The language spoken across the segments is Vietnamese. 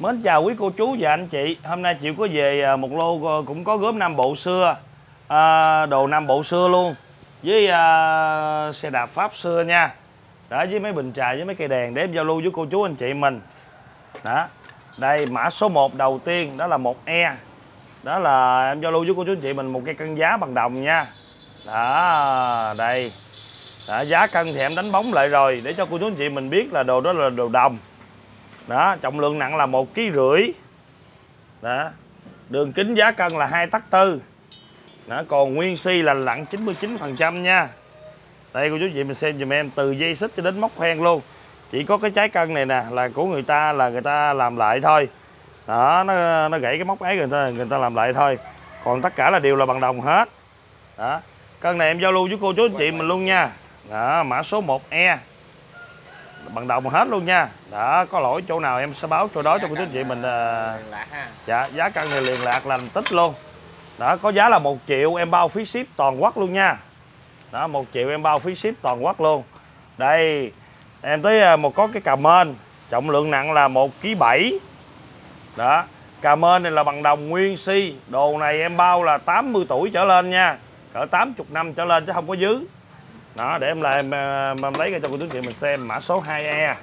Mến chào quý cô chú và anh chị. Hôm nay chịu có về à, một lô à, cũng có gốm Nam Bộ xưa. À, Đồ Nam Bộ xưa luôn. Với à, xe đạp Pháp xưa nha. Đó với mấy bình trà với mấy cây đèn Để em giao lưu với cô chú anh chị mình. Đó. Đây mã số 1 đầu tiên đó là một E. Đó là em giao lưu với cô chú anh chị mình Một cây cân giá bằng đồng nha. Đó Đây. Đó, Giá cân thì em đánh bóng lại rồi Để cho cô chú anh chị mình biết là đồ đó là đồ đồng đó, trọng lượng nặng là một ký rưỡi. Đó, đường kính giá cân là hai tắc tư. Đó, còn nguyên si là lặn 99 phần trăm nha. Đây, cô chú chị mình xem dùm em, từ dây xích cho đến móc hoen luôn. Chỉ có cái trái cân này nè, là của người ta, là người ta làm lại thôi. Đó, nó nó gãy cái móc ấy, người ta người ta làm lại thôi. Còn tất cả là đều là bằng đồng hết. Đó, cân này em giao lưu với cô chú anh chị mình luôn nha. Đó, mã số 1E bằng đồng hết luôn nha. Đó có lỗi chỗ nào em sẽ báo chỗ đó cho cô chú chị mình uh, dạ giá cân này liền lạc lành tích luôn. Đó có giá là một triệu em bao phí ship toàn quốc luôn nha. Đó một triệu em bao phí ship toàn quốc luôn. Đây em tới à, một có cái cà mên trọng lượng nặng là một kg bảy. Đó cà mên này là bằng đồng nguyên si đồ này em bao là 80 tuổi trở lên nha. Cỡ 80 năm trở lên chứ không có dứ đó để em lại em, ờ, em lấy ra cho cô chú chị mình xem mã số 2E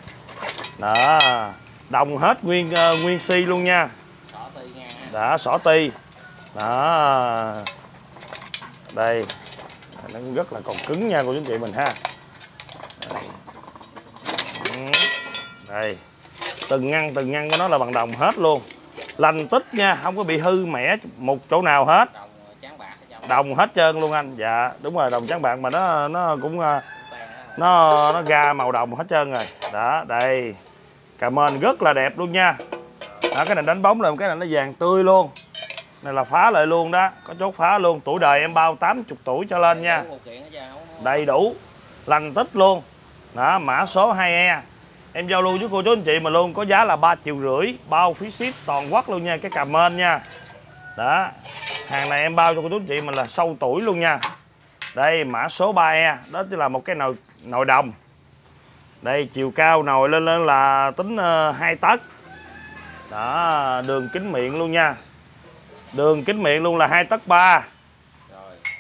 đó đồng hết nguyên uh, nguyên si luôn nha. Đã xỏ ti đó đây nó rất là còn cứng nha cô chú chị mình ha. Đây. đây từng ngăn từng ngăn của nó là bằng đồng hết luôn. Lành tích nha không có bị hư mẻ một chỗ nào hết đồng hết trơn luôn anh. Dạ đúng rồi đồng trắng bạc mà nó nó cũng à, nó nó ra màu đồng hết trơn rồi. Đó đây. Cà mên rất là đẹp luôn nha. Đó, cái này đánh bóng lên cái này nó vàng tươi luôn. Này là phá lại luôn đó có chốt phá luôn. Tuổi đời em bao 80 tuổi trở lên nha. Đầy đủ lành tích luôn. Đó mã số 2E em giao lưu với cô chú anh chị mà luôn có giá là 3 triệu rưỡi bao phí ship toàn quốc luôn nha cái cà mên nha đó hàng này em bao cho cô chú chị mình là sâu tuổi luôn nha. Đây mã số 3E đó chính là một cái nồi nồi đồng. Đây chiều cao nồi lên lên là tính ờ, uh, 2 tấc. Đó đường kính miệng luôn nha. Đường kính miệng luôn là 2 tấc 3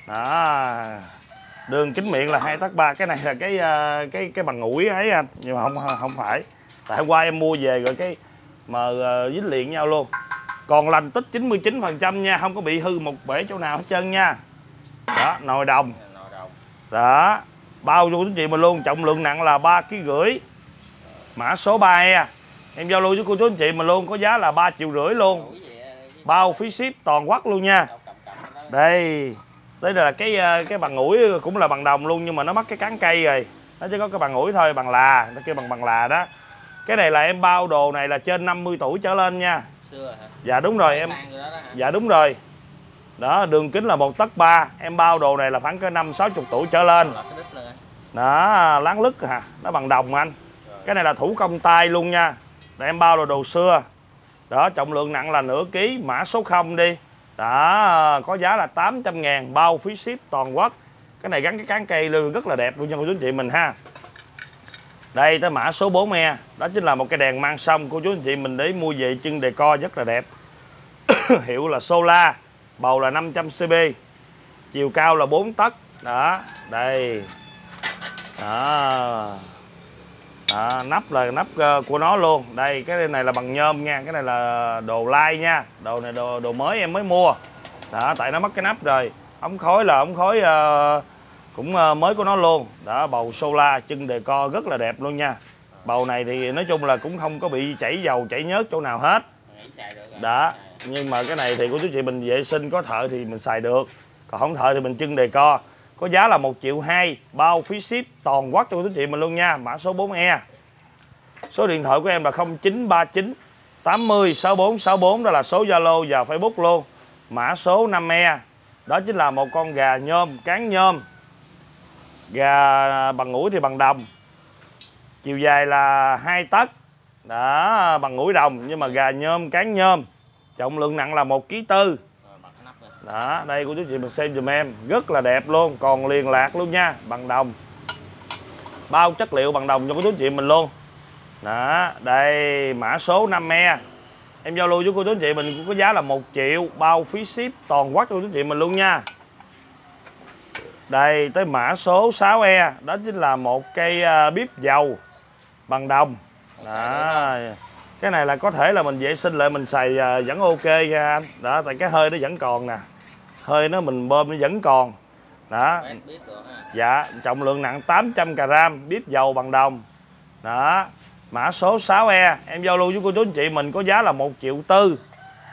đó đường kính miệng là 2 tấc 3 cái này là cái uh, cái cái bằng ngủi ấy anh nhưng mà không không phải. Tại hôm qua em mua về rồi cái mà uh, dính liền nhau luôn còn lành tích 99% nha, không có bị hư một bể chỗ nào hết trơn nha. Đó, nồi đồng. Đó, bao cho quý chị mình luôn, trọng lượng nặng là ba kg rưỡi. Mã số 3 e. Em giao lưu với cô chú anh chị mình luôn, có giá là ba triệu rưỡi luôn. Bao phí ship toàn quốc luôn nha. Đây đây là cái ờ, cái bằng ủi cũng là bằng đồng luôn, nhưng mà nó mất cái cán cây rồi. Nó chỉ có cái bằng ủi thôi, bằng là. Nó kêu bằng bằng là đó. Cái này là em bao đồ này là trên 50 tuổi trở lên nha xưa hả? Dạ đúng rồi em. Dạ đúng rồi. Đó, đường kính là một tấc ba em bao đồ này là khoảng cỡ năm sáu chục tuổi trở lên. Đó, láng lứt hả? Nó bằng đồng anh. Cái này là thủ công tay luôn nha. Để em bao đồ đồ xưa. Đó, trọng lượng nặng là nửa ký, mã số 0 đi. Đó, có giá là 800 ngàn bao phí ship toàn quốc. Cái này gắn cái cán cây luôn rất là đẹp luôn cho cô chú anh chị mình ha đây tới mã số 4E đó chính là một cái đèn mang sông. Cô chú anh chị mình để mua về chân đề co rất là đẹp. Hiệu là Solar bầu là 500 cb chiều cao là 4 tấc. Đó đây. Đó. đó nắp là nắp ờ, của nó luôn. Đây cái này là bằng nhôm nha. Cái này là đồ lai nha. Đồ này đồ đồ mới em mới mua. Đó tại nó mất cái nắp rồi. Ống khói là ống khói uh, cũng ờ, mới của nó luôn. Đã bầu solar, chân đề co rất là đẹp luôn nha. Bầu này thì nói chung là cũng không có bị chảy dầu, chảy nhớt chỗ nào hết. Đã, nhưng mà cái này thì của chú chị mình vệ sinh, có thợ thì mình xài được. Còn không thợ thì mình chân đề co. Có giá là một triệu hai, bao phí ship toàn quốc cho chú chị mình luôn nha. Mã số 4E số điện thoại của em là 0939 80 6464 đó là số Zalo và Facebook luôn. Mã số 5E đó chính là một con gà nhôm, cán nhôm gà bằng ngũi thì bằng đồng. Chiều dài là hai tấc. Đó, bằng ngũi đồng, nhưng mà gà nhôm, cán nhôm. Trọng lượng nặng là một ký tư. Đó, đây của chú chị mình xem dùm em. Rất là đẹp luôn, còn liền lạc luôn nha, bằng đồng. Bao chất liệu bằng đồng cho cô chú chị mình luôn. Đó, đây, mã số 5 me em giao lưu với cô chú chị mình cũng có giá là một triệu, bao phí ship toàn quốc cho cô chú chị mình luôn nha đây tới mã số 6E đó chính là một cây à, bếp dầu bằng đồng. Đó. cái này là có thể là mình vệ sinh lại mình xài à, vẫn ok nha anh. Đó tại cái hơi nó vẫn còn nè. Hơi nó mình bơm nó vẫn còn. Đó. Dạ trọng lượng nặng 800 gram bếp dầu bằng đồng. Đó mã số 6E em giao lưu với cô chú anh chị mình có giá là 1 triệu tư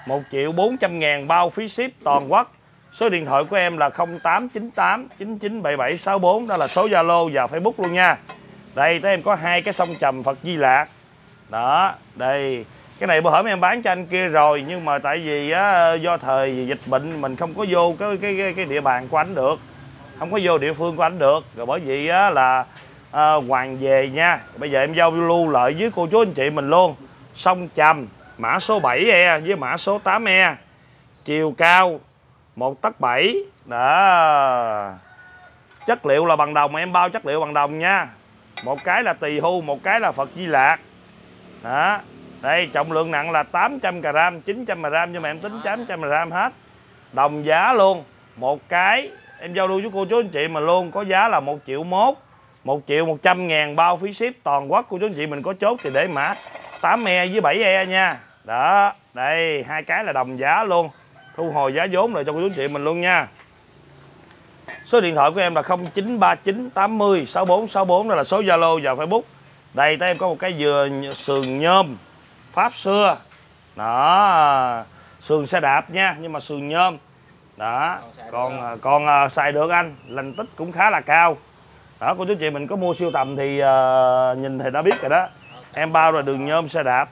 1 triệu 400 ngàn bao phí ship toàn quốc số điện thoại của em là 0898 997764 đó là số Zalo và Facebook luôn nha. Đây tới em có hai cái sông trầm Phật Di Lạc đó đây. Cái này bữa hổm em bán cho anh kia rồi nhưng mà tại vì á, do thời dịch bệnh mình không có vô cái cái cái, cái địa bàn của anh được. Không có vô địa phương của anh được. Rồi bởi vì á, là à, hoàng về nha. Bây giờ em giao lưu lợi với cô chú anh chị mình luôn. Sông trầm mã số 7 e với mã số 8 e. Chiều cao một tấc bảy. Đó. Chất liệu là bằng đồng, em bao chất liệu bằng đồng nha. Một cái là tỳ hưu, một cái là phật di lạc đó. Đây, trọng lượng nặng là 800 gram 900 gram, nhưng mà em tính 800 gram hết. Đồng giá luôn. Một cái, em giao lưu với cô chú anh chị mà luôn, có giá là một triệu mốt, một triệu 100 ngàn bao phí ship. Toàn quốc cô chú anh chị mình có chốt thì để mã 8E với 7E nha. Đó. Đây, hai cái là đồng giá luôn thu hồi giá vốn lại cho cô chú anh chị mình luôn nha. Số điện thoại của em là 0939 80 6464 đó là số Zalo và Facebook. Đây tới em có một cái dừa sườn nhôm pháp xưa. Đó sườn xe đạp nha nhưng mà sườn nhôm. Đó còn còn uh, xài được anh lành tích cũng khá là cao. Đó cô chú chị mình có mua siêu tầm thì uh, nhìn thì đã biết rồi đó. Em bao là đường nhôm xe đạp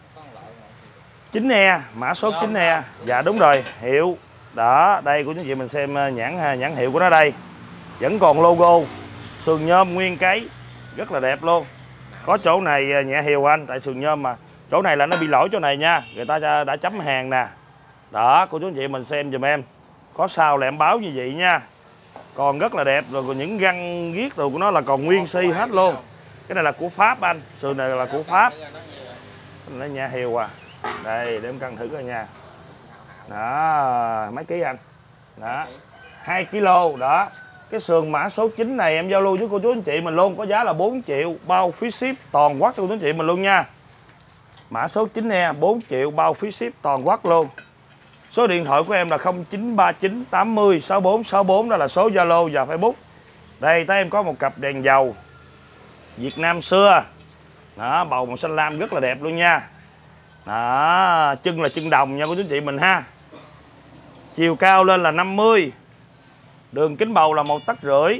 9E mã số 9E dạ đúng rồi hiệu. Đó đây của chú chị mình xem ờ, nhãn nhãn hiệu của nó đây. Vẫn còn logo sườn nhôm nguyên cái rất là đẹp luôn. Có chỗ này nhẹ hiệu anh tại sườn nhôm mà. Chỗ này là nó bị lỗi chỗ này nha người ta đã chấm hàng nè. Đó cô chú anh chị mình xem giùm em. Có sao là em báo như vậy nha. Còn rất là đẹp rồi còn những găng ghiết đồ của nó là còn nguyên si hết luôn. Cái này là của pháp anh sườn này là của pháp. Nó nhà hiệu à đây để em cân thử coi nha. Đó, mấy ký anh? Đó, hai kg đó, cái sườn mã số 9 này em giao lưu với cô chú anh chị mình luôn, có giá là 4 triệu, bao phí ship toàn quốc cho cô chú anh chị mình luôn nha. Mã số 9 e 4 triệu, bao phí ship toàn quốc luôn. Số điện thoại của em là 0939 80 64 64 đó là số Zalo và Facebook. Đây tay em có một cặp đèn dầu Việt Nam xưa. Đó, bầu màu xanh lam rất là đẹp luôn nha đó chân là chân đồng nha cô chú chị mình ha. Chiều cao lên là 50 đường kính bầu là một tấc rưỡi.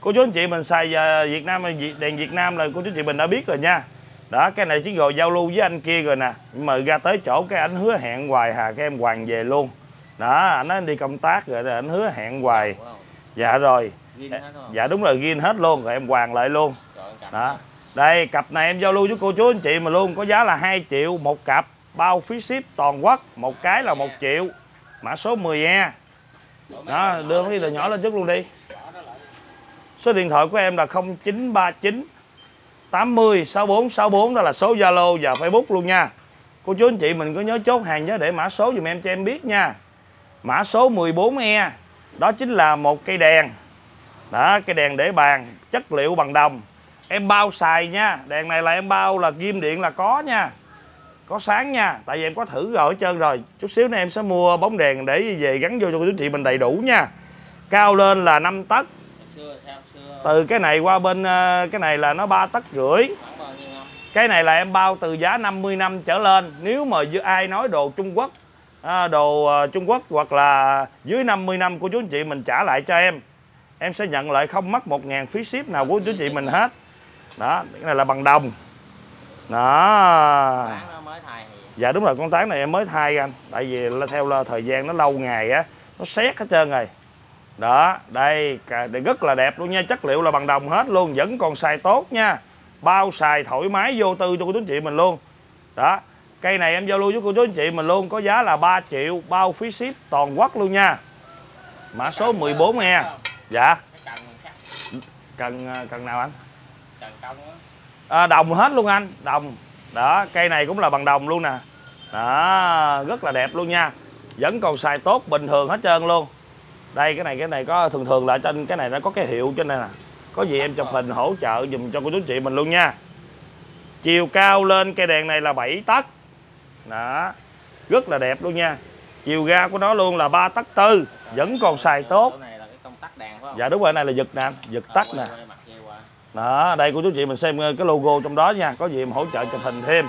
Cô chú anh chị mình xài à, Việt Nam đèn Việt Nam là cô chú chị mình đã biết rồi nha. Đó cái này chỉ rồi giao lưu với anh kia rồi nè. Nhưng mà ra tới chỗ cái anh hứa hẹn hoài hà cái em hoàng về luôn. Đó anh nói anh đi công tác rồi anh hứa hẹn hoài. Dạ rồi. Dạ đúng rồi ghi hết luôn rồi em hoàng lại luôn. Đó đây, cặp này em giao lưu với cô chú anh chị mà luôn có giá là 2 triệu một cặp, bao phí ship toàn quốc, một cái là một triệu, mã số 10 e. Đó, đưa cái là nhỏ lên trước luôn đi. Số điện thoại của em là 0939 80 64 64 đó là số Zalo và Facebook luôn nha. Cô chú anh chị mình có nhớ chốt hàng nhớ để mã số dùm em cho em biết nha. Mã số 14E đó chính là một cây đèn. Đó, cây đèn để bàn, chất liệu bằng đồng em bao xài nha. Đèn này là em bao, là kim điện là có nha. Có sáng nha. Tại vì em có thử rồi, hết trơn rồi. Chút xíu nữa em sẽ mua bóng đèn để về gắn vô cho quý chú chị mình đầy đủ nha. Cao lên là 5 tấc. Từ cái này qua bên ờ, cái này là nó ba tấc rưỡi. Cái này là em bao từ giá 50 năm trở lên. Nếu mà ai nói đồ Trung Quốc à, đồ ờ, Trung Quốc hoặc là dưới 50 năm của chú anh chị mình trả lại cho em em sẽ nhận lại không mất một ngàn phí ship nào của chú chị mình hết đó, cái này là bằng đồng. Đó. Dạ đúng rồi, con tán này em mới thay anh. Tại vì là theo là thời gian nó lâu ngày á, nó xét hết trơn rồi. Đó, đây rất là đẹp luôn nha. Chất liệu là bằng đồng hết luôn, vẫn còn xài tốt nha. Bao xài thoải mái, vô tư cho cô chú anh chị mình luôn. Đó, cây này em giao lưu với cô chú anh chị mình luôn, có giá là 3 triệu, bao phí ship toàn quốc luôn nha. Mã số 14 e dạ. Cần à, cần nào anh? À, đồng hết luôn anh đồng. Đó cây này cũng là bằng đồng luôn nè. Đó rất là đẹp luôn nha. Vẫn còn xài tốt bình thường hết trơn luôn. Đây cái này cái này có thường thường là trên cái này nó có cái hiệu trên này nè. Có gì em chụp hình hỗ trợ dùm cho cô chú chị mình luôn nha. Chiều cao lên cây đèn này là 7 tấc. Đó rất là đẹp luôn nha. Chiều ga của nó luôn là 3 tấc tư. Vẫn còn xài tốt. dạ đúng rồi này là giật nè giật tắt nè đó đây cô chú chị mình xem cái logo trong đó nha. Có gì em hỗ trợ chụp hình thêm.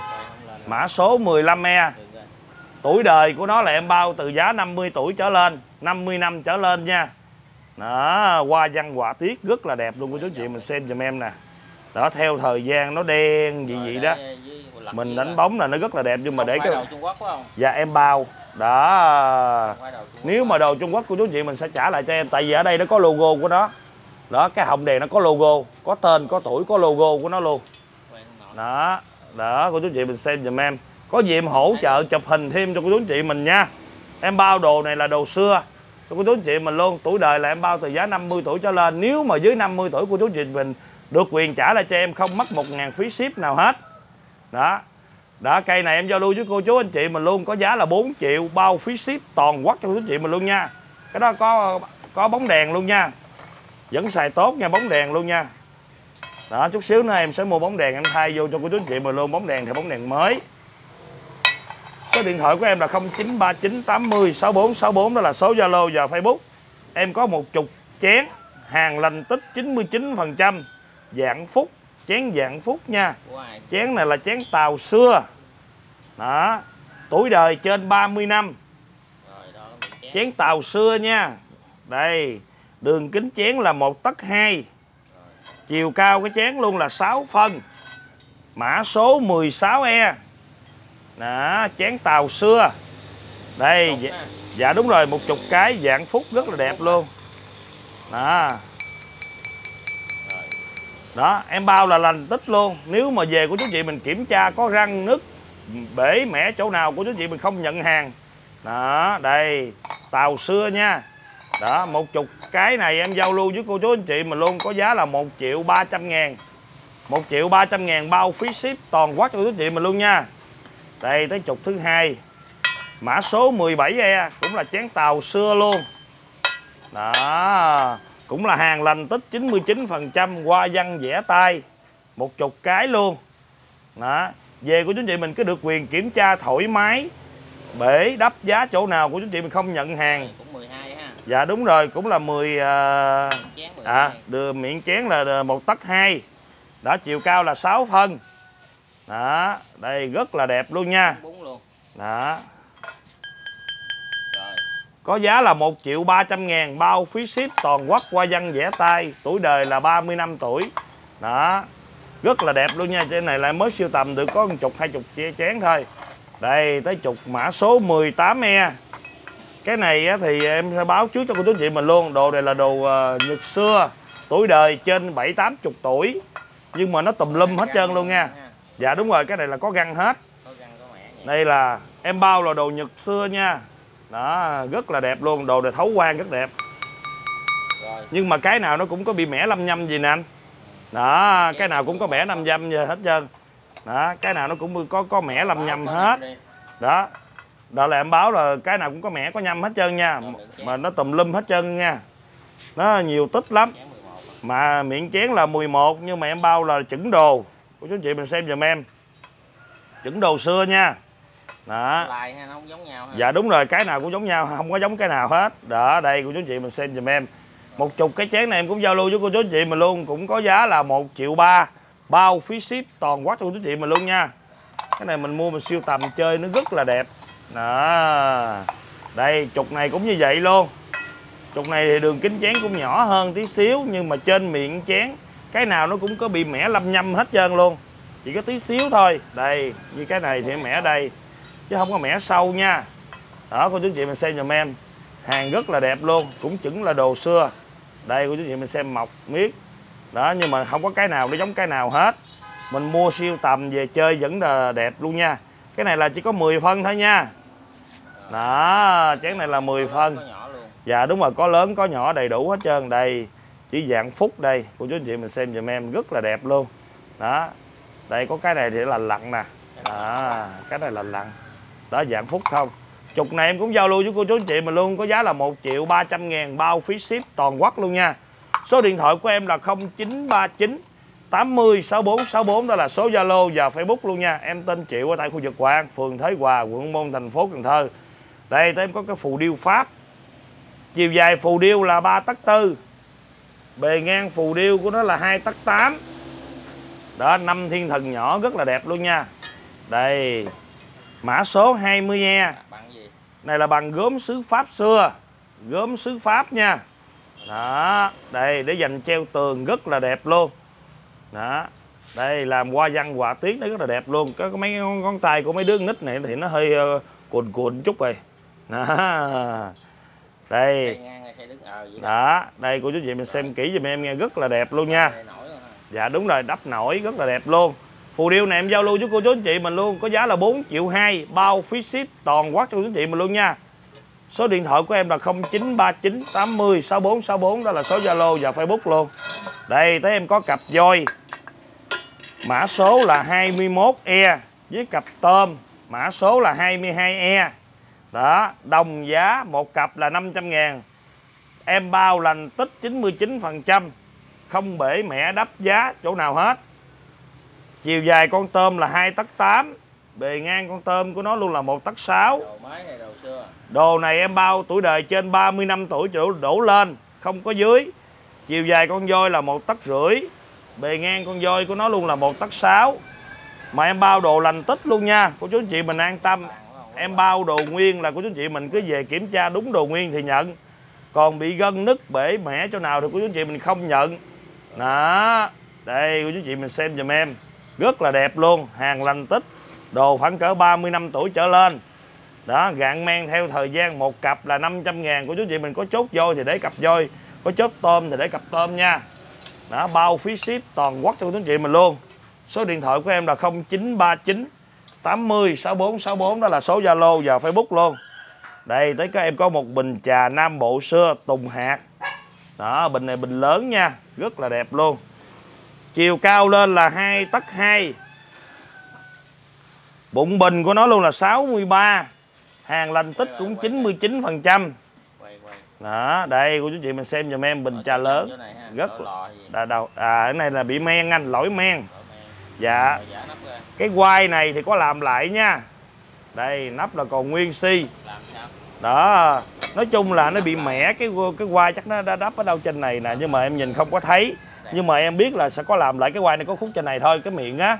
Mã số 15E tuổi đời của nó là em bao từ giá 50 tuổi trở lên 50 năm trở lên nha. Đó hoa văn họa tiết rất là đẹp luôn cô chú chị mình xem giùm em nè. Đó theo thời gian nó đen gì gì đó. mình đánh bóng là nó rất là đẹp nhưng mà để cái dạ em bao. Đó. Nếu mà đồ Trung Quốc của chú chị mình sẽ trả lại cho em. Tại vì ở đây nó có logo của nó đó, cái hồng đèn nó có logo, có tên, có tuổi, có logo của nó luôn. Đó đó, cô chú chị mình xem giùm em. Có gì em hỗ trợ chụp hình thêm cho cô chú chị mình nha. Em bao đồ này là đồ xưa. Cho cô chú chị mình luôn. Tuổi đời là em bao từ giá 50 tuổi trở lên. Nếu mà dưới 50 tuổi của chú chị mình được quyền trả lại cho em, không mất một ngàn phí ship nào hết. Đó. Đó, cây này em giao lưu với cô chú anh chị mình luôn. Có giá là 4 triệu, bao phí ship toàn quốc cho cô chú anh chị mình luôn nha. Cái đó có có bóng đèn luôn nha vẫn xài tốt nha bóng đèn luôn nha. Đó chút xíu nữa em sẽ mua bóng đèn em thay vô cho cô chú anh chị mình luôn bóng đèn thì bóng đèn mới. Số điện thoại của em là 0939806464 đó là số Zalo và Facebook. Em có một chục chén hàng lành tích 99% dạng phúc chén dạng phúc nha. Chén này là chén tàu xưa. Đó tuổi đời trên 30 năm. Chén tàu xưa nha. Đây đường kính chén là một tấc hai. Chiều cao cái chén luôn là 6 phân. Mã số 16E đó chén tàu xưa. Đây dạ, dạ đúng rồi một chục cái dạng phúc rất là đẹp luôn. Đó đó em bao là lành tích luôn. Nếu mà về của chú chị mình kiểm tra có răng nứt bể mẻ chỗ nào của chú chị mình không nhận hàng. Đó đây tàu xưa nha. Đó một chục cái này em giao lưu với cô chú anh chị mình luôn có giá là một triệu ba trăm ngàn. Một triệu ba trăm ngàn bao phí ship toàn quốc cho cô chú anh chị mình luôn nha. Đây, tới chục thứ hai. Mã số 17E cũng là chén tàu xưa luôn. Đó, cũng là hàng lành tích 99% qua văn vẽ tay. Một chục cái luôn. Đó, về của chú chị mình cứ được quyền kiểm tra thoải mái, bể đắp giá chỗ nào của chú chị mình không nhận hàng dạ đúng rồi cũng là 10 uh, à, à đưa miệng chén là một tấc hai. Đó chiều cao là 6 phân. Đó đây rất là đẹp luôn nha. Đó. Có giá là 1 triệu 300 ngàn bao phí ship toàn quốc qua dân vẽ tay tuổi đời là 30 năm tuổi. Đó rất là đẹp luôn nha cái này lại mới siêu tầm được có một chục hai chục chén thôi. Đây tới chục mã số 18E cái này thì em sẽ báo trước cho cô chú chị mình luôn. Đồ này là đồ ờ, nhật xưa tuổi đời trên bảy tám chục tuổi. Nhưng mà nó tùm lum hết trơn luôn nha. Dạ đúng rồi cái này là có găng hết. Đây là em bao là đồ nhật xưa nha. Đó rất là đẹp luôn. Đồ này thấu quang rất đẹp. Nhưng mà cái nào nó cũng có bị mẻ lâm nhâm gì nè anh? Đó cái nào cũng có mẻ lâm nhâm hết trơn. Đó cái nào nó cũng có có mẻ lâm nhâm hết. đó đó là em báo là cái nào cũng có mẻ có nhâm hết trơn nha. Mà nó tùm lum hết trơn nha. Nó nhiều tích lắm. Mà miệng chén là 11 nhưng mà em bao là chững đồ. Của chú chị mình xem giùm em. Chững đồ xưa nha. Đó. Lại hay nó không giống nhau hả? dạ đúng rồi cái nào cũng giống nhau không có giống cái nào hết. Đó đây cô chú chị mình xem giùm em. Một chục cái chén này em cũng giao lưu với cô chú chị mình luôn. Cũng có giá là một triệu ba. Bao phí ship toàn quốc cho cô chú chị mình luôn nha. Cái này mình mua mình siêu tầm chơi nó rất là đẹp đó. Đây, trục này cũng như vậy luôn. Trục này thì đường kính chén cũng nhỏ hơn tí xíu, nhưng mà trên miệng chén, cái nào nó cũng có bị mẻ lâm nhâm hết trơn luôn. Chỉ có tí xíu thôi. Đây, như cái này thì mẻ đây, chứ không có mẻ sâu nha. Đó, cô chú chị mình xem giùm em. Hàng rất là đẹp luôn, cũng chuẩn là đồ xưa. Đây, cô chú chị mình xem mọc miết. Đó, nhưng mà không có cái nào, nó giống cái nào hết. Mình mua siêu tầm về chơi vẫn là đẹp luôn nha. Cái này là chỉ có 10 phân thôi nha đó chén này là 10 phân. dạ đúng rồi có lớn có nhỏ đầy đủ hết trơn đây. Chỉ dạng phút đây. Cô chú anh chị mình xem giùm em rất là đẹp luôn. Đó đây có cái này thì là lặn nè. Đó cái này là lặn. Đó dạng phúc không. Chục này em cũng giao lưu với cô chú anh chị mình luôn có giá là 1 triệu 300 ngàn bao phí ship toàn quốc luôn nha. Số điện thoại của em là 0939 80 64 64 đó là số Zalo và Facebook luôn nha. Em tên Triệu ở tại khu vực Hoàng phường Thới Hòa quận Môn thành phố Cần Thơ đây tới em có cái phù điêu Pháp. Chiều dài phù điêu là 3 tấc tư. Bề ngang phù điêu của nó là 2 tấc 8 đó năm thiên thần nhỏ rất là đẹp luôn nha. Đây mã số 20E này là bằng gốm sứ Pháp xưa. Gốm sứ Pháp nha. Đó đây để dành treo tường rất là đẹp luôn. Đó đây làm hoa văn họa tiết nó rất là đẹp luôn. Có mấy ngón, ngón tay của mấy đứa nít này thì nó hơi uh, cuồn cuộn chút rồi đó đây. Đó. Đây cô chú chị mình xem kỹ giùm em nghe rất là đẹp luôn nha. Dạ đúng rồi đắp nổi rất là đẹp luôn. Phù điêu này em giao lưu với cô chú anh chị mình luôn có giá là 4 triệu 2 bao phí ship toàn quốc cho cô chú anh chị mình luôn nha. Số điện thoại của em là 0939 80 6464 đó là số Zalo và Facebook luôn. Đây tới em có cặp voi. Mã số là 21E với cặp tôm. Mã số là 22E đó đồng giá một cặp là 500 ngàn. Em bao lành tích 99% không bể mẹ đắp giá chỗ nào hết. Chiều dài con tôm là 2 tấc 8 bề ngang con tôm của nó luôn là một tấc 6 đồ mới hay đồ xưa? Đồ này em bao tuổi đời trên 30 năm tuổi đổ, đổ lên không có dưới. Chiều dài con voi là một tấc rưỡi bề ngang con voi của nó luôn là một tấc 6 mà em bao đồ lành tích luôn nha. Cô chú anh chị mình an tâm em bao đồ nguyên là của chú chị, mình cứ về kiểm tra đúng đồ nguyên thì nhận. Còn bị gân nứt bể mẻ chỗ nào thì của chú chị mình không nhận. Đó, đây, của chú chị mình xem giùm em. Rất là đẹp luôn, hàng lành tích đồ khoảng cỡ 30 năm tuổi trở lên. Đó, gạn men theo thời gian, một cặp là 500 ngàn, của chú chị mình có chốt voi thì để cặp voi, có chốt tôm thì để cặp tôm nha. Đó, bao phí ship toàn quốc cho chú chị mình luôn. Số điện thoại của em là 0939 80 64 64 đó là số Zalo và Facebook luôn. Đây tới các em có một bình trà Nam Bộ xưa tùng hạt. Đó bình này bình lớn nha rất là đẹp luôn. Chiều cao lên là 2 tấc 2 bụng bình của nó luôn là 63 hàng lành tích cũng 99 phần trăm. Đó đây cô chú chị mình xem giùm em bình trà lớn. Rất là đầu à cái này là bị men anh lỗi men dạ. Cái quai này thì có làm lại nha. Đây nắp là còn nguyên si. Đó nói chung là nó bị mẻ cái cái quai chắc nó đã đắp ở đâu trên này nè nhưng mà em nhìn không có thấy. Nhưng mà em biết là sẽ có làm lại cái quai này có khúc trên này thôi cái miệng á.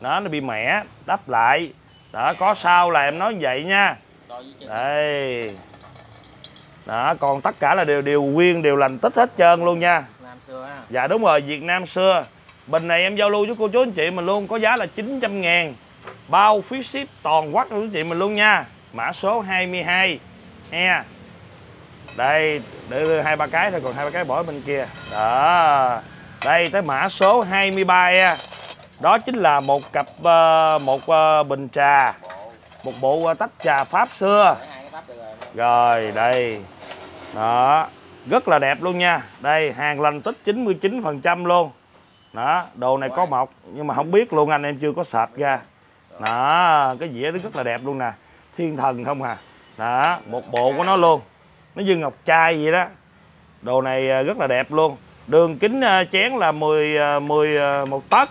Đó nó bị mẻ đắp lại. Đó có sao là em nói vậy nha. Đây. Đó còn tất cả là đều đều nguyên đều lành tích hết trơn luôn nha. Dạ đúng rồi Việt Nam xưa bình này em giao lưu với cô chú anh chị mình luôn, có giá là 900 ngàn. Bao phí ship toàn quốc cho anh chị mình luôn nha. Mã số 22 e đây, để hai ba cái thôi, còn hai ba cái bỏ bên kia. Đó. Đây, tới mã số 23 e. Đó chính là một cặp ờ, một ờ, bình trà. Một bộ ờ, tách trà pháp xưa. Rồi, đây. Đó. Rất là đẹp luôn nha. Đây, hàng lành tích 99 phần trăm luôn đó, đồ này có mọc nhưng mà không biết luôn, anh em chưa có sạch ra. Đó, cái dĩa nó rất là đẹp luôn nè. Thiên thần không à. Đó, một bộ của nó luôn. Nó như ngọc trai vậy đó. Đồ này à, rất là đẹp luôn. Đường kính à, chén là 10 10 à, một tấc.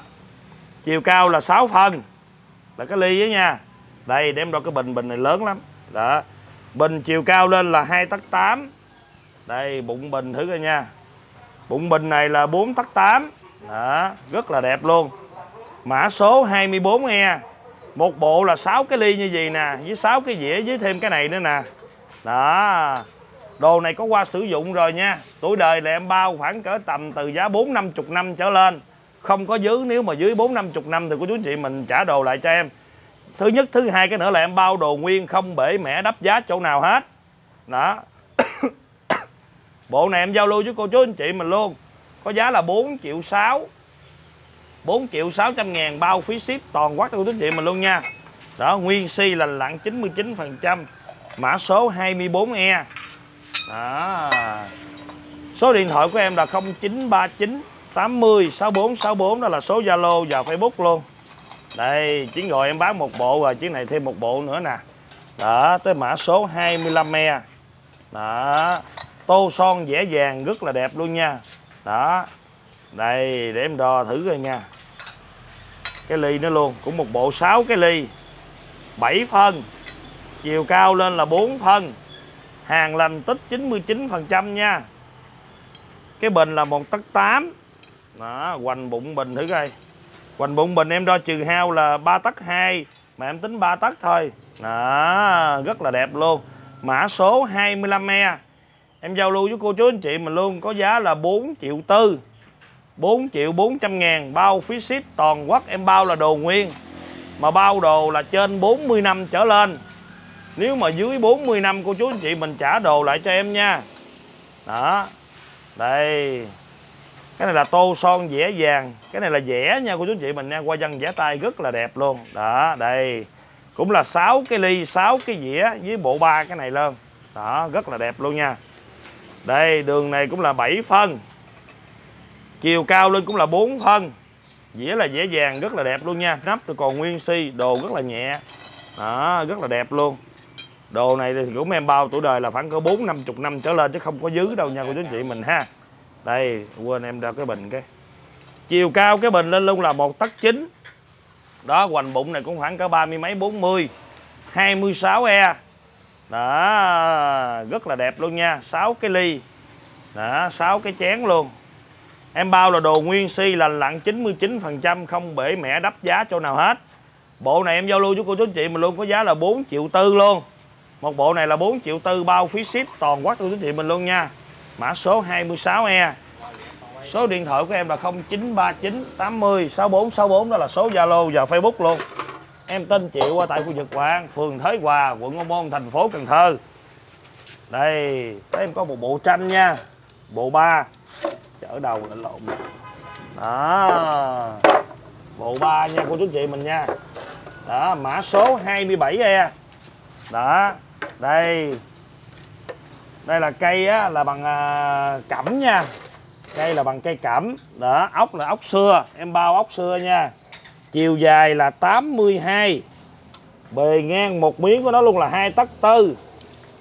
Chiều cao là 6 phân là cái ly đó nha. Đây, đem đo cái bình bình này lớn lắm. Đó, bình chiều cao lên là 2 tấc 8 đây, bụng bình thử coi nha. Bụng bình này là 4 tấc 8 đó, rất là đẹp luôn. Mã số 24 nghe một bộ là 6 cái ly như vậy nè, với 6 cái dĩa, với thêm cái này nữa nè. Đó, đồ này có qua sử dụng rồi nha. Tuổi đời là em bao, khoảng cỡ tầm từ giá 4 50 năm trở lên. Không có dứ nếu mà dưới bốn năm chục năm thì cô chú chị mình trả đồ lại cho em. Thứ nhất, thứ hai cái nữa là em bao đồ nguyên, không bể mẻ đắp giá chỗ nào hết. Đó. Bộ này em giao lưu với cô chú anh chị mình luôn có giá là 4 triệu 6 4 triệu 600 ngàn bao phí ship, toàn quốc cho tín hiệu mình luôn nha. Đó, nguyên si là lặng 99 phần trăm, mã số 24E đó. Số điện thoại của em là 0939 80 64 64 đó là số Zalo và Facebook luôn. Đây chuyến gọi em bán một bộ rồi chuyến này thêm một bộ nữa nè. Đó, tới mã số 25 e. Đó. Tô son vẽ vàng rất là đẹp luôn nha đó. Đây, để em đo thử coi nha. Cái ly nó luôn, cũng một bộ 6 cái ly. 7 phân. Chiều cao lên là 4 phân. Hàng lành tích 99% nha. Cái bình là một tấc 8 đó, hoành bụng bình thử coi. Hoành bụng bình em đo trừ hao là 3 tấc 2 mà em tính 3 tấc thôi. Đó, rất là đẹp luôn. Mã số 25E em giao lưu với cô chú anh chị mình luôn có giá là 4 triệu tư. 4 triệu 400 ngàn, bao phí ship toàn quốc, em bao là đồ nguyên. Mà bao đồ là trên 40 năm trở lên. Nếu mà dưới 40 năm cô chú anh chị mình trả đồ lại cho em nha. Đó. Đây. Cái này là tô son vẽ vàng cái này là vẽ nha cô chú anh chị mình nha. Qua dân vẽ tay rất là đẹp luôn. Đó, đây. Cũng là 6 cái ly 6 cái dĩa với bộ ba cái này lên. Đó, rất là đẹp luôn nha đây, đường này cũng là 7 phân. Chiều cao lên cũng là 4 phân. Dĩa là dễ dàng, rất là đẹp luôn nha. Nắp rồi còn nguyên si, đồ rất là nhẹ. Đó, rất là đẹp luôn. Đồ này thì cũng em bao tuổi đời là khoảng có bốn, năm chục năm trở lên, chứ không có dứ đâu nha cô chú anh chị mình ha. Đây, quên em ra cái bình cái. Chiều cao cái bình lên luôn là một tấc chín. Đó, hoành bụng này cũng khoảng có ba mươi mấy, bốn mươi. 26 e đó, rất là đẹp luôn nha 6 cái ly. Đó 6 cái chén luôn. Em bao là đồ nguyên si là lặn 99% không bể mẹ đắp giá chỗ nào hết. Bộ này em giao lưu với cô chú chị mình luôn có giá là 4 triệu tư luôn. Một bộ này là 4 triệu tư, bao phí ship toàn quốc cô chú chị mình luôn nha. Mã số 26E số điện thoại của em là 0939 80 6464 đó là số Zalo và Facebook luôn em tên Triệu qua tại khu vực Quảng phường Thới Hòa quận Ô Môn thành phố Cần Thơ. Đây em có một bộ tranh nha. Bộ 3 chở đầu là lộn đó. Bộ 3 nha cô chú chị mình nha. Đó mã số 27 e. Đó. Đây. Đây là cây á, là bằng à, cẩm nha. Cây là bằng cây cẩm. Đó ốc là ốc xưa. Em bao ốc xưa nha chiều dài là 82 bề ngang một miếng của nó luôn là hai tấc tư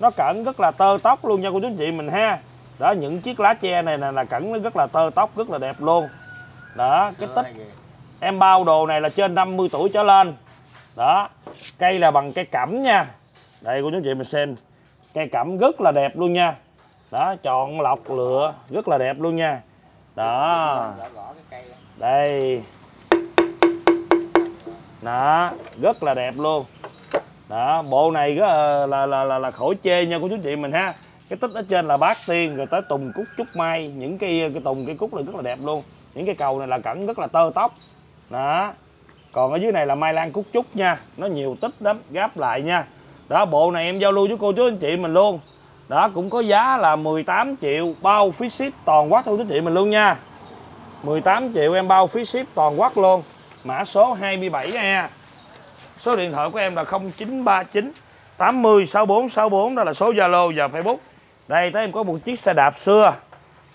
nó cẩn rất là tơ tóc luôn nha cô chú chị mình ha. Đó những chiếc lá tre này là, là cẩn nó rất là tơ tóc rất là đẹp luôn. Đó cái tích em bao đồ này là trên 50 tuổi trở lên. Đó cây là bằng cây cẩm nha. Đây cô chú chị mình xem. Cây cẩm rất là đẹp luôn nha. Đó chọn lọc lựa rất là đẹp luôn nha. Đó. Đây đó rất là đẹp luôn. Đó bộ này rất là là là, là, là khỏi chê nha của chú chị mình ha. Cái tích ở trên là bát tiên rồi tới tùng cúc trúc mai. Những cái cái tùng cái cúc này rất là đẹp luôn. Những cái cầu này là cẩn rất là tơ tóc. Đó. Còn ở dưới này là mai lan cúc trúc nha. Nó nhiều tích lắm gáp lại nha. Đó bộ này em giao lưu với cô chú anh chị mình luôn. Đó cũng có giá là 18 triệu bao phí ship toàn quốc thôi chú chị mình luôn nha. 18 triệu em bao phí ship toàn quốc luôn mã số 27 e số điện thoại của em là 0939 80 64 64 đó là số Zalo và Facebook. Đây tới em có một chiếc xe đạp xưa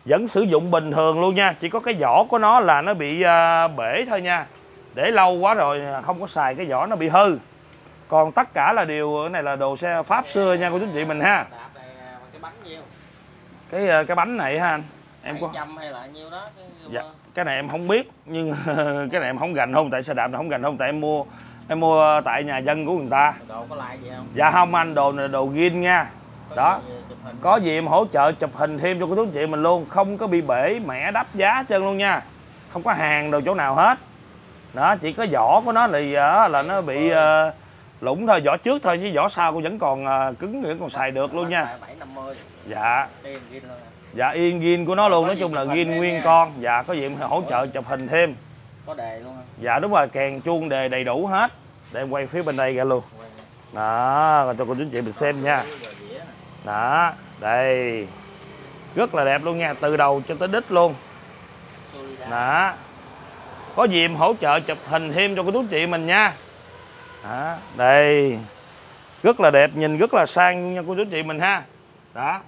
vẫn sử dụng bình thường luôn nha. Chỉ có cái vỏ của nó là nó bị uh, bể thôi nha. Để lâu quá rồi không có xài cái vỏ nó bị hư. Còn tất cả là điều cái này là đồ xe pháp xưa nha cô chú chị mình ha. Cái cái bánh này ha anh. Em có hay là nhiêu đó cái... dạ, cái này em không biết nhưng cái này em không gành không tại xe đạp này không gành không? Tại em mua em mua tại nhà dân của người ta. Đồ có like gì không? Dạ không anh đồ này đồ zin nha. Có đó. gì có gì em hỗ trợ chụp hình thêm cho cô chú chị mình luôn không có bị bể mẻ đắp giá chân luôn nha. Không có hàng đồ chỗ nào hết. Đó chỉ có vỏ của nó thì uh, là nó bị uh, lũng thôi vỏ trước thôi chứ vỏ sau cũng vẫn còn uh, cứng vẫn còn xài được luôn nha. dạ dạ yên gin của nó luôn nói chung là gin nguyên con. Dạ có gì em hỗ trợ chụp hình thêm. Có đề luôn dạ đúng rồi kèn chuông đề đầy đủ hết. Để em quay phía bên đây ra luôn. Đó rồi cho cô chú chị mình xem nha. Đó đây. Rất là đẹp luôn nha từ đầu cho tới đít luôn. Đó. Có gì em hỗ trợ chụp hình thêm cho cô chú chị mình nha. Đó đây. Rất là đẹp nhìn rất là sang nha cô chú chị mình ha. Đó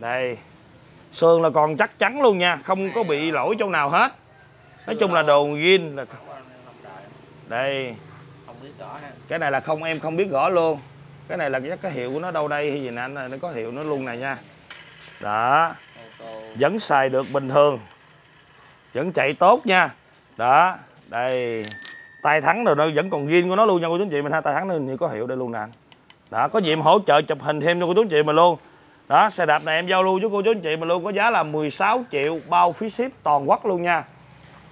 đây sơn là còn chắc chắn luôn nha không có bị lỗi chỗ nào hết. Nói chung là đồ gin là đây. Cái này là không em không biết gõ luôn. Cái này là cái, cái hiệu của nó đâu đây hay gì nè anh nó có hiệu nó luôn này nha. Đó. Vẫn xài được bình thường. Vẫn chạy tốt nha. Đó. Đây. Tay thắng rồi nó vẫn còn ghiên của nó luôn nha cô chú anh chị. Mình ha tay thắng nó như có hiệu đây luôn nè anh. đó có gì em hỗ trợ chụp hình thêm cho cô chú anh chị mình luôn đó xe đạp này em giao lưu với cô chú anh chị mình luôn có giá là 16 triệu bao phí ship toàn quốc luôn nha.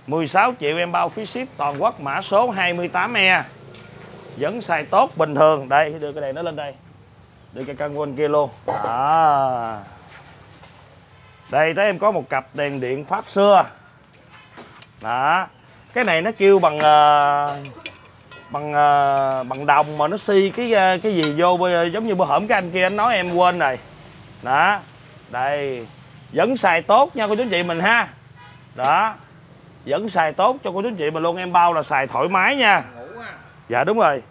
16 triệu em bao phí ship toàn quốc mã số 28E vẫn xài tốt bình thường. Đây đưa cái đèn nó lên đây. Đưa cái căn quên kia luôn. Đó. Đây tới em có một cặp đèn điện pháp xưa. Đó. Cái này nó kêu bằng uh, bằng uh, bằng đồng mà nó xi cái ờ, cái gì vô bây giống như bữa hổm cái anh kia anh nói em quên rồi đó. Đây. Vẫn xài tốt nha cô chú anh chị mình ha. Đó. Vẫn xài tốt cho cô chú anh chị mình luôn. Em bao là xài thoải mái nha. Dạ đúng rồi.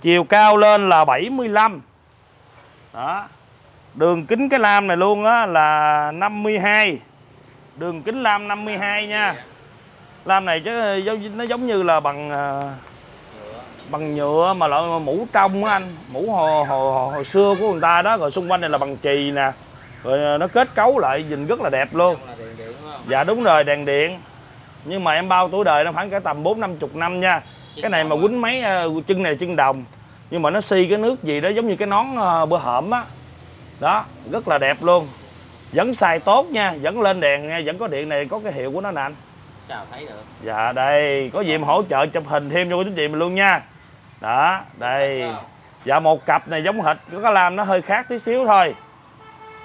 Chiều cao lên là 75 Đó. Đường kính cái lam này luôn á là 52 Đường kính lam 52 nha. Lam này chứ, giống- nó giống như là bằng à, bằng nhựa mà loại mũ trong á anh. Mũ hồi, hồi, hồi xưa của người ta đó Rồi xung quanh này là bằng chì nè. Rồi ờ, nó kết cấu lại nhìn rất là đẹp luôn. Dạ đúng rồi đèn điện. Nhưng mà em bao tuổi đời nó khoảng cả tầm 4 50 năm nha. Cái này mà quýnh máy ờ, chân này chân đồng. Nhưng mà nó xi cái nước gì đó giống như cái nón ờ, bữa hổm á. Đó rất là đẹp luôn. Vẫn xài tốt nha vẫn lên đèn nha vẫn có điện này có cái hiệu của nó nè anh. Sao thấy được? Dạ đây có gì em hỗ trợ chụp hình thêm cho quý chị mình luôn nha đó, đây. Và dạ một cặp này giống hệt, có cái lam nó hơi khác tí xíu thôi.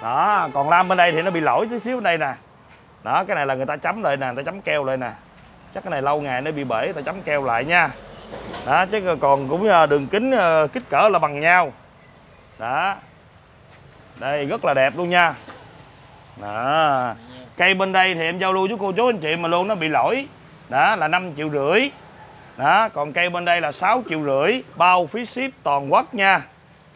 Đó, còn lam bên đây thì nó bị lỗi tí xíu bên đây nè. Đó, cái này là người ta chấm lại nè, người ta chấm keo lại nè. Chắc cái này lâu ngày nó bị bể, người ta chấm keo lại nha. Đó, chứ còn cũng đường kính ờ, kích cỡ là bằng nhau. Đó. Đây, rất là đẹp luôn nha. Đó. Cây bên đây thì em giao lưu với cô chú anh chị mà luôn nó bị lỗi. Đó, là 5 triệu rưỡi đó còn cây bên đây là 6 triệu rưỡi bao phí ship toàn quốc nha.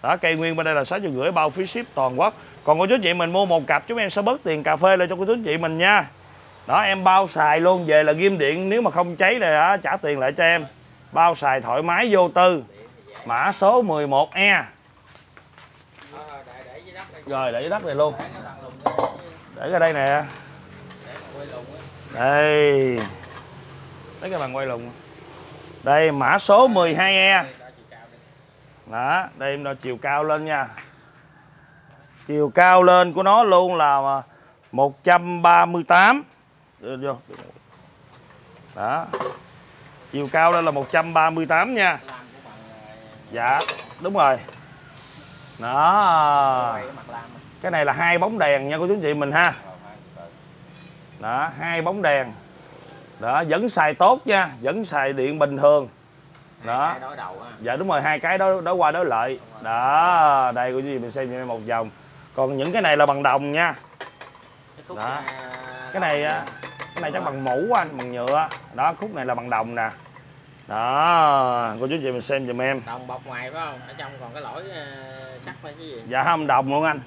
Đó cây nguyên bên đây là 6 triệu rưỡi bao phí ship toàn quốc. Còn cô chú chị mình mua một cặp chúng em sẽ bớt tiền cà phê lên cho cô chú chị mình nha. Đó em bao xài luôn về là ghim điện nếu mà không cháy là đó, trả tiền lại cho em. Bao xài thoải mái vô tư. Mã số 11E rồi để dưới đất này luôn. Để ra, đây nè. Đây. Lấy cái bàn quay lùng đây, mã số 12E đó, đây em đo chiều cao lên nha. Chiều cao lên của nó luôn là 138 đưa vô. Đó. Chiều cao lên là 138 nha. Dạ đúng rồi. Đó. Cái này là hai bóng đèn nha, cô chú chị mình ha. Đó, hai bóng đèn đó vẫn xài tốt nha vẫn xài điện bình thường. Đó. dạ đúng rồi hai cái đó đó qua đối lợi đó đây chú gì mình xem cho em một vòng. Còn những cái này là bằng đồng nha. Đó. à, cái này á, cái này chắc bằng mũ anh bằng nhựa đó khúc này là bằng đồng nè. Đó cô chú chị mình xem giùm em. Đồng bọc ngoài phải không? Ở trong còn cái lỗi ờ, sắt hay cái gì? Dạ không đồng luôn anh.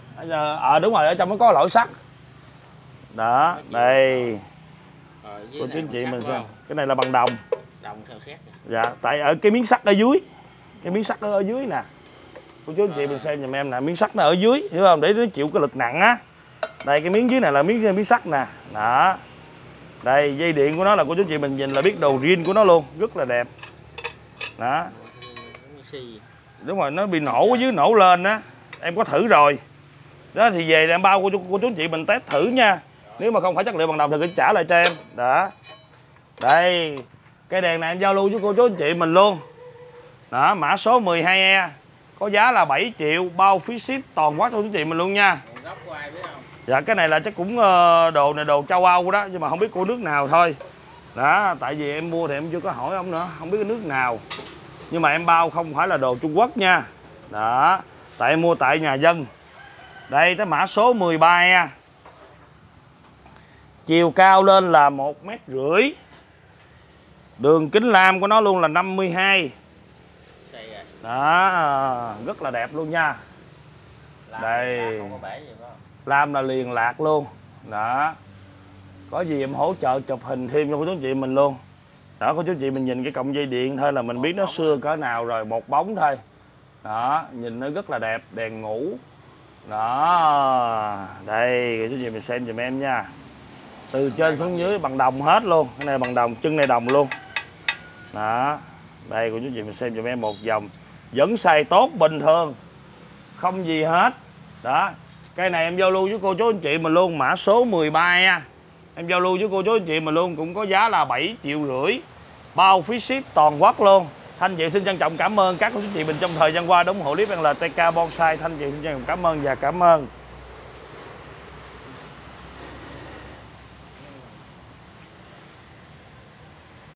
Ờ đúng rồi ở trong nó có lỗi sắt. Đó đây dưới cô chú còn chị mình xem cái này là bằng đồng. Đồng theo xét nè. dạ tại ở cái miếng sắt ở dưới. Cái miếng sắt ở dưới nè. Cô chú anh chị mình xem giùm em nè miếng sắt nó ở dưới hiểu không? Để nó chịu cái lực nặng á. Đây cái miếng dưới này là miếng miếng sắt nè. Đó. Đây dây điện của nó là cô chú anh chị mình nhìn là biết đồ riêng của nó luôn rất là đẹp. Đó. Đúng rồi nó bị nổ ở dưới nổ lên á. Em có thử rồi. Đó thì về thì em bao cô chú, cô chú anh chị mình test thử nha nếu mà không phải chất liệu bằng đồng thì cứ trả lại cho em. Đó. Đây, cái đèn này em giao lưu với cô chú anh chị mình luôn. Đó, mã số 12E có giá là 7 triệu, bao phí ship toàn quốc cho chú anh chị mình luôn nha. Dạ cái này là chắc cũng ờ, đồ này đồ châu Âu đó, nhưng mà không biết của nước nào thôi. Đó, tại vì em mua thì em chưa có hỏi ông nữa, không biết cái nước nào. Nhưng mà em bao không phải là đồ Trung Quốc nha. Đó, tại em mua tại nhà dân. Đây, tới mã số 13 e chiều cao lên là một mét rưỡi. Đường kính lam của nó luôn là 52 xì rồi đó rất là đẹp luôn nha. Đây. lam là liền lạc luôn. Đó. Có gì em hỗ trợ chụp hình thêm cho cô chú chị mình luôn. Đó cô chú chị mình nhìn cái cọng dây điện thôi là mình biết nó xưa cỡ nào rồi một bóng thôi. Đó nhìn nó rất là đẹp đèn ngủ. Đó. Đây cái gì mình xem giùm em nha từ trên xuống dưới bằng đồng hết luôn. Cái này bằng đồng, chân này đồng luôn. Đó. Đây, của chú chị mình xem cho em một vòng. Vẫn xài tốt, bình thường. Không gì hết. Đó. Cây này em giao lưu với cô chú anh chị mình luôn. Mã số 13 nha. Em giao lưu với cô chú anh chị mình luôn. Cũng có giá là 7 triệu rưỡi. Bao phí ship toàn quốc luôn. Thanh Chị xin trân trọng cảm ơn các cô chú chị mình trong thời gian qua đóng hộ clip LTK Bonsai. Thanh Chị xin trân trọng cảm ơn và cảm ơn.